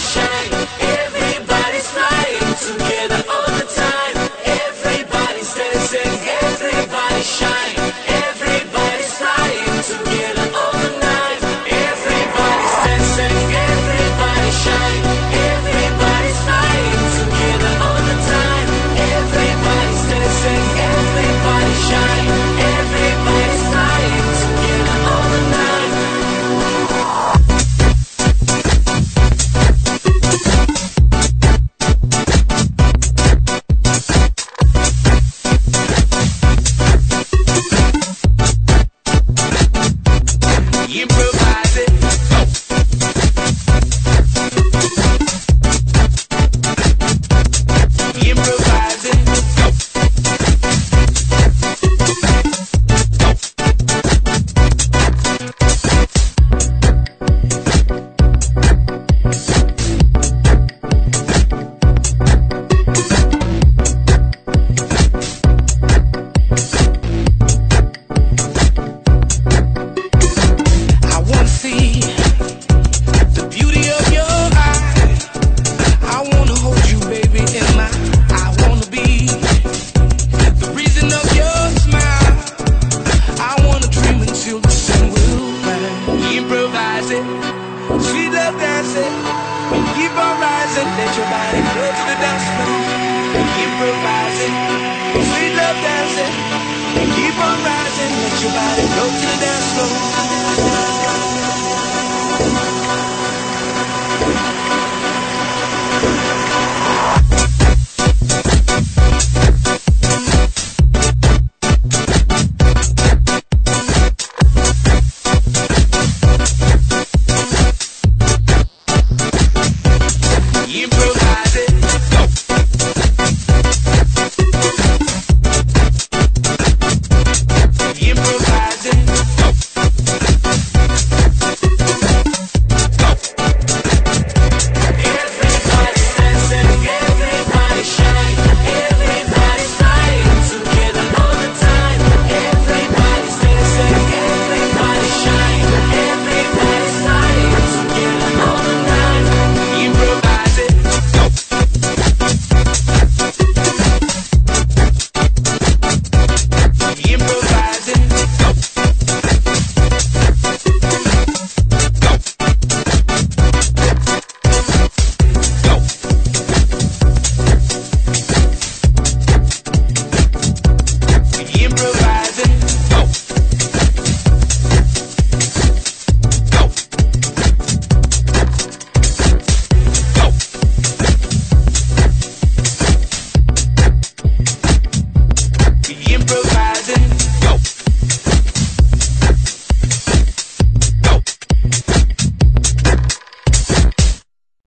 Revolution. Sweet love dancing, keep on rising, let your body go to the dance floor. Improvising, sweet love dancing, keep on rising, let your body go to the dance floor. providing.